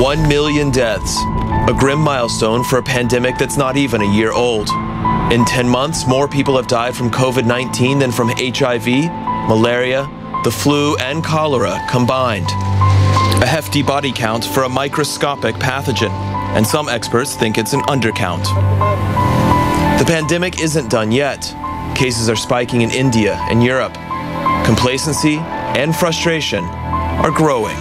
1 million deaths, a grim milestone for a pandemic that's not even a year old. In 10 months, more people have died from COVID 19 than from HIV, malaria, the flu, and cholera combined. A hefty body count for a microscopic pathogen, and some experts think it's an undercount. The pandemic isn't done yet. Cases are spiking in India and Europe. Complacency and frustration are growing.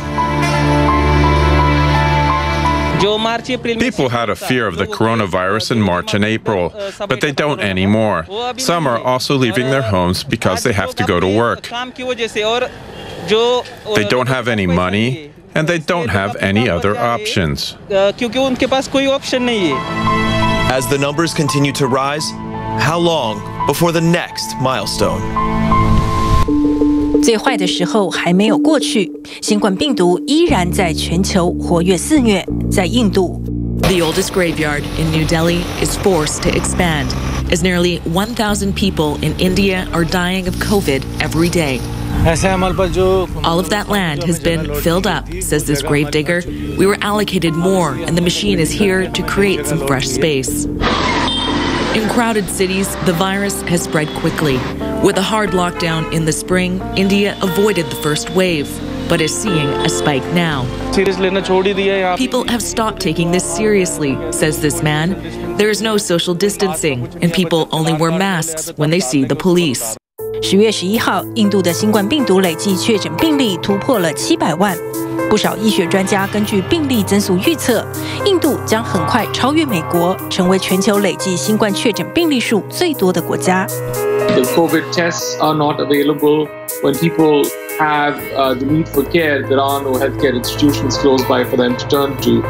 People had a fear of the coronavirus in March and April, but they don't anymore. Some are also leaving their homes because they have to go to work. They don't have any money, and they don't have any other options. As the numbers continue to rise, how long before the next milestone? 最坏的时候还没有过去，新冠病毒依然在全球活跃肆虐。在印度，The oldest graveyard in New Delhi is forced to expand, as nearly 1,000 people in India are dying of COVID every day. All of that land has been filled up, says this gravedigger. We were allocated more, and the machine is here to create some fresh space. In crowded cities, the virus has spread quickly. With a hard lockdown in the spring, India avoided the first wave, but is seeing a spike now. People have stopped taking this seriously, says this man. There is no social distancing, and people only wear masks when they see the police. 十月十一号，印度的新冠病毒累计确诊病例突破了七百万。不少医学专家根据病例增速预测，印度将很快超越美国，成为全球累计新冠确诊病例数最多的国家。 The COVID tests are not available when people have uh, the need for care. There are no healthcare institutions close by for them to turn to.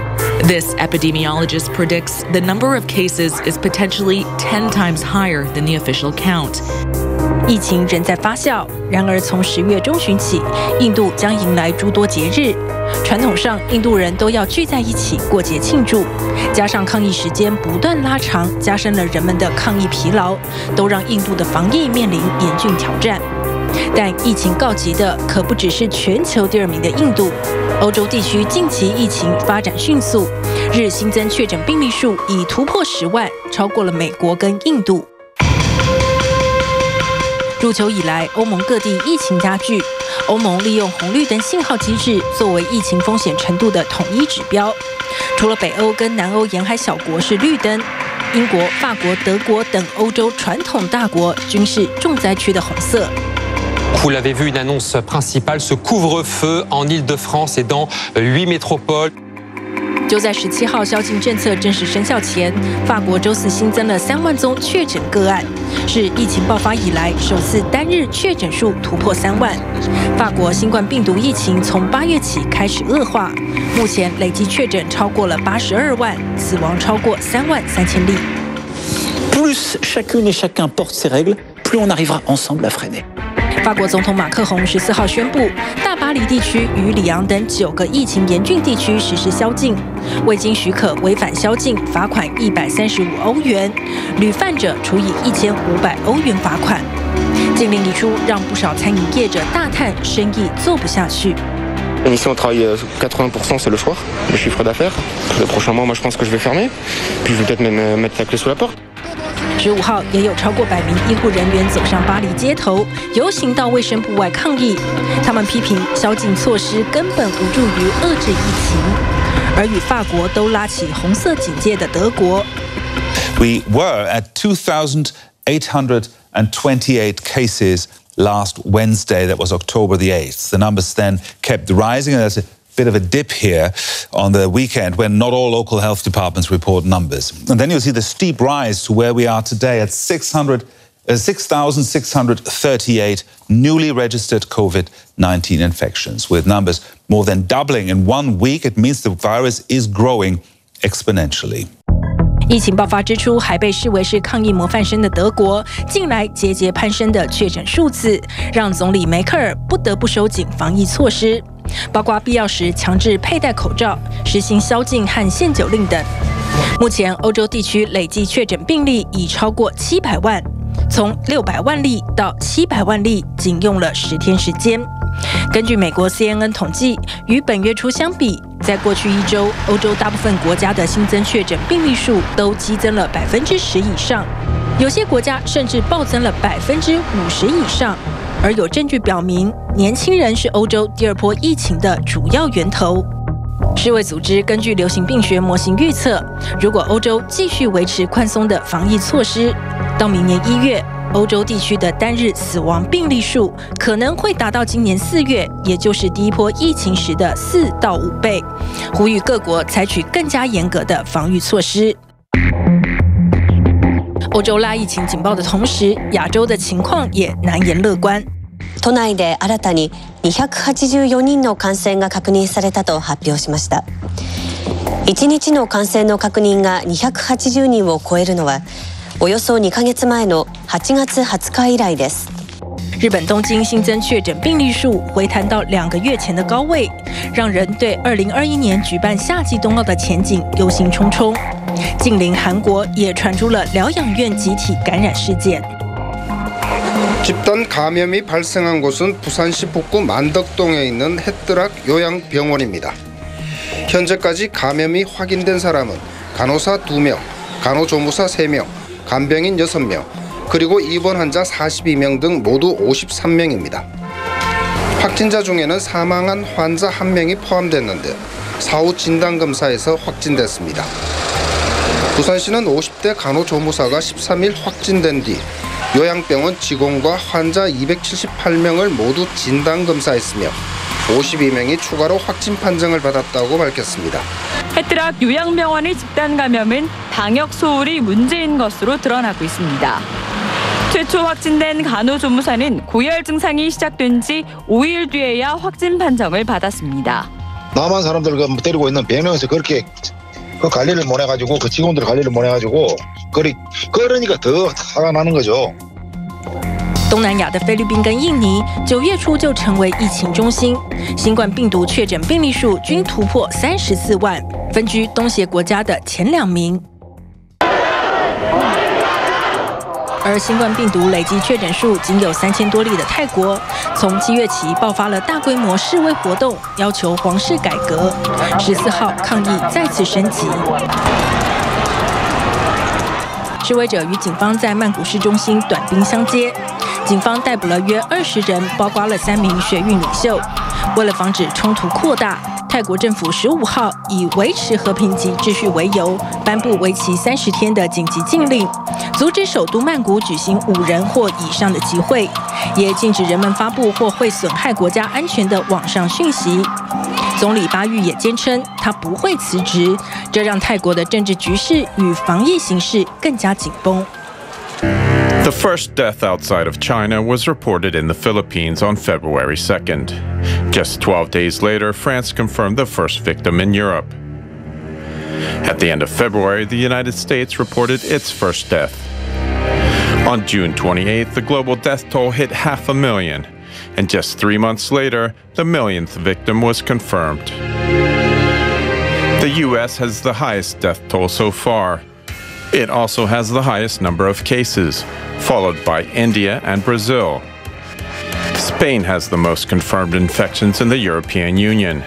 This epidemiologist predicts the number of cases is potentially 10 times higher than the official count. 疫情仍在发酵，然而从十月中旬起，印度将迎来诸多节日。传统上，印度人都要聚在一起过节庆祝，加上抗疫时间不断拉长，加深了人们的抗疫疲劳，都让印度的防疫面临严峻挑战。但疫情告急的可不只是全球第二名的印度，欧洲地区近期疫情发展迅速，日新增确诊病例数已突破十万，超过了美国跟印度。入秋以来，欧盟各地疫情加剧。欧盟利用红绿灯信号机制作为疫情风险程度的统一指标。除了北欧跟南欧沿海小国是绿灯，英国、法国、德国等欧洲传统大国均是重灾区的红色。Vous l'avez vu, une annonce principale: ce couvre-feu en Île-de-France et dans huit métropoles. 就在十七号宵禁政策正式生效前，法国周四新增了三万宗确诊个案，是疫情爆发以来首次单日确诊数突破三万。法国新冠病毒疫情从八月起开始恶化，目前累计确诊超过了八十二万，死亡超过三万三千例。Plus chacune et chacun porte ses règles, plus on arrivera ensemble à freiner. 法国总统马克宏十四号宣布，大巴黎地区与里昂等九个疫情严峻地区实施宵禁，未经许可违反宵禁，罚款一百三十五欧元，屡犯者处以一千五百欧元罚款。禁令一出，让不少餐饮业者大叹生意做不下去。Ici, on travaille 80%, c'est le soir, le chiffre d'affaires. Le prochain mois, moi, je pense que je vais fermer. Puis, je vais peut-être même mettre la clé sous la porte. 十五号也有超过百名医护人员走上巴黎街头，游行到卫生部外抗议。他们批评宵禁措施根本无助于遏制疫情，而与法国都拉起红色警戒的德国。We were at 2,828 cases last Wednesday. That was October the 8th. The numbers then kept rising, and there's a bit of a dip here on the weekend when not all local health departments report numbers. And then you'll see the steep rise to where we are today at 600. Uh, 6,638 newly registered COVID 19 infections, with numbers more than doubling in one week. It means the virus is growing exponentially. 疫情爆发之初，还被视为是抗疫模范生的德国，近来节节攀升的确诊数字，让总理梅克尔不得不收紧防疫措施。 包括必要时强制佩戴口罩、实行宵禁和限酒令等。目前，欧洲地区累计确诊病例已超过七百万，从六百万例到七百万例，仅用了十天时间。根据美国 CNN 统计，与本月初相比，在过去一周，欧洲大部分国家的新增确诊病例数都激增了百分之十以上，有些国家甚至暴增了百分之五十以上。而有证据表明，年轻人是欧洲第二波疫情的主要源头。世卫组织根据流行病学模型预测，如果欧洲继续维持宽松的防疫措施，到明年一月。欧洲地区的单日死亡病例数可能会达到今年四月，也就是第一波疫情时的四到五倍。呼吁各国采取更加严格的防御措施。欧洲拉疫情警报的同时，亚洲的情况也难言乐观。都内で新たに284人の感染が確認されたと発表しました。1日の感染の確認が280人を超えるのは。およそ2ヶ月前の8月20日以来です。日本东京新增确诊病例数回弹到两个月前的高位，让人对2021年举办夏季冬奥的前景忧心忡忡。 近邻韩国也传出了疗养院集体感染事件。집단감염이발생한곳은부산시북구만덕동에있는헤드락요양병원입니다 현재까지감염이확인된사람은간호사2명 간호조무사3명 간병인 6명, 그리고 입원 환자 42명 등 모두 53명입니다. 확진자 중에는 사망한 환자 1명이 포함됐는데 사후 진단검사에서 확진됐습니다. 부산시는 50대 간호조무사가 13일 확진된 뒤 요양병원 직원과 환자 278명을 모두 진단검사했으며 52명이 추가로 확진 판정을 받았다고 밝혔습니다. 헤트락 요양병원의 집단 감염은 방역 소홀이 문제인 것으로 드러나고 있습니다. 최초 확진된 간호조무사는 고열 증상이 시작된 지 5일 뒤에야 확진 판정을 받았습니다. 남한 사람들 그 때리고 있는 병원에서 그렇게 그 관리를 못 해가지고 그 직원들 관리를 못 해가지고 그리 그러니까 더 화가 나는 거죠. 东南亚的菲律宾跟印尼，九月初就成为疫情中心，新冠病毒确诊病例数均突破三十四万，分居东协国家的前两名。而新冠病毒累计确诊数仅有三千多例的泰国， 从七月起爆发了大规模示威活动，要求皇室改革。十四号抗议再次升级。示威者与警方在曼谷市中心短兵相接，警方逮捕了约二十人，包括了三名学运领袖。为了防止冲突扩大，泰国政府十五号以维持和平及秩序为由，颁布为期三十天的紧急禁令，阻止首都曼谷举行五人或以上的集会，也禁止人们发布或会损害国家安全的网上讯息。总理巴育也坚称他不会辞职，这让泰国的政治局势与防疫形势更加紧绷。The first death outside of China was reported in the Philippines on February 2nd. Just 12 days later, France confirmed the first victim in Europe. At the end of February, the United States reported its first death. On June 28th, the global death toll hit half a million, and just three months later, the millionth victim was confirmed. The U.S. has the highest death toll so far. It also has the highest number of cases, followed by India and Brazil. Spain has the most confirmed infections in the European Union.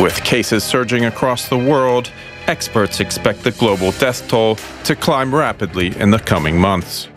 With cases surging across the world, experts expect the global death toll to climb rapidly in the coming months.